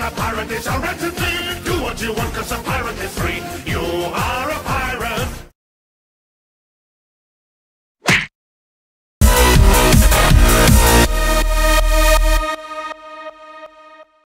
a pirate is a rented thing. Do what you want, cause a pirate is free. You are.